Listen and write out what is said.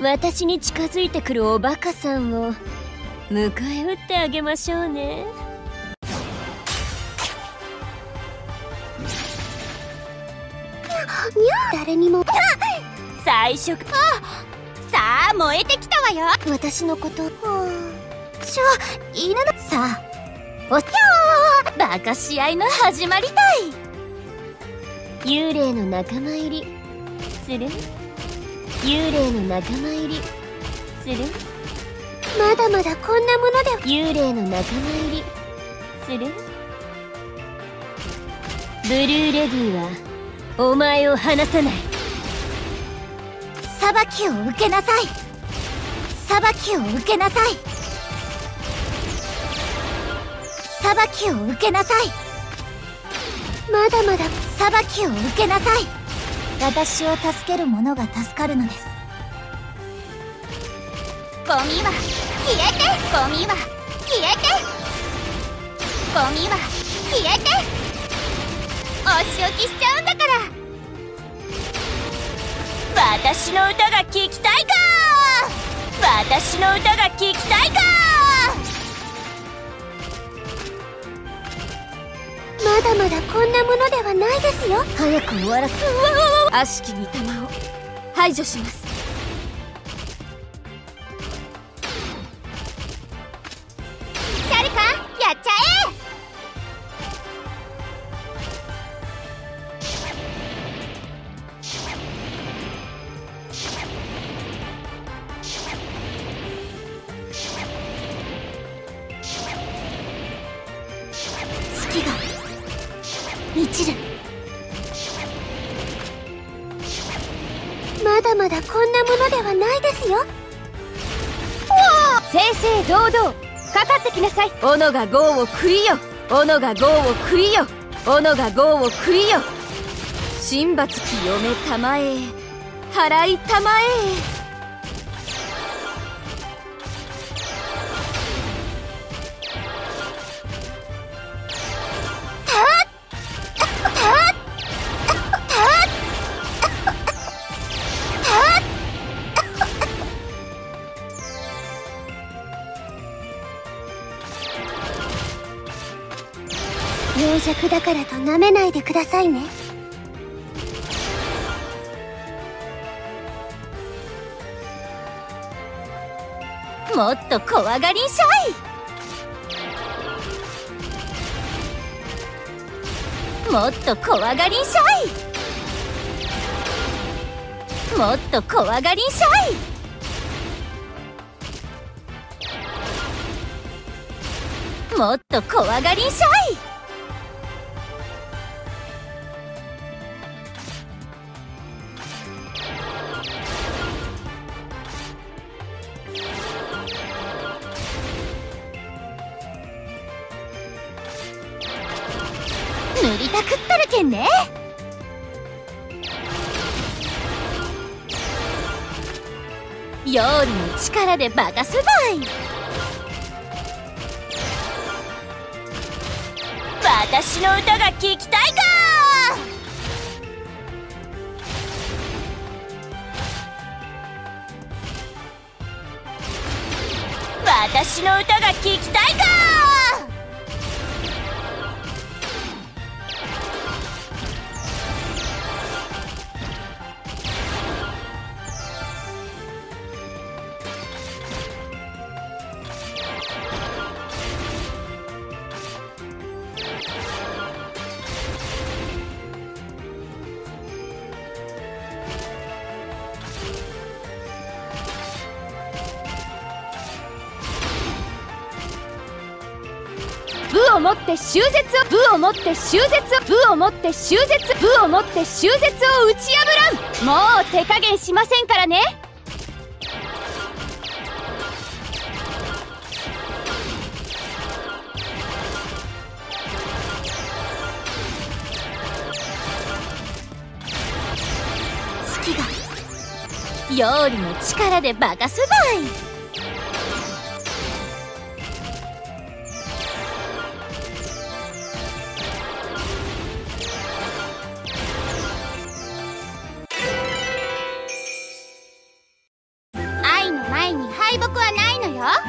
私に近づいてくるおバカさんを迎え撃ってあげましょうね。誰にも。最初さあ燃えてきたわよ。私のこと。しょ犬の。さあ。おっバカ試合の始まりたい。幽霊の仲間入り。する幽霊の仲間入り。する？まだまだこんなもので。幽霊の仲間入り。する？ブルーレディはお前を離さない。裁きを受けなさい。裁きを受けなさい。裁きを受けなさい。まだまだ裁きを受けなさい。私を助ける者が助かるのです。ゴミは消えてゴミは消えて。ゴミは消えて。お仕置きしちゃうんだから。私の歌が聴きたいか私の歌が聴きたいかだまだこんなものではないですよ。早く終わらせ悪しき御霊を排除します。シャルカやっちゃえ！月が満ちるまだまだこんなものではないですよ。正々堂々かかってきなさい。斧が業を食いよ。斧が業を食いよ。斧が業を食いよ。神罰き嫁たまえ。払いたまえ。病弱だからと舐めないでくださいね。もっと怖がりんしゃい。もっと怖がりんしゃい。もっと怖がりんしゃい。もっと怖がりんしゃい。くったるけんね。ヨールの力でバカすばい。私の歌が聴きたいか。私の歌が聴きたいか。武をもって終絶を武をもって終絶を武をもって終絶武をもって終絶を打ち破らんもう手加減しませんからね。月がヨーリの力でバカすばい。敗北はないのよ。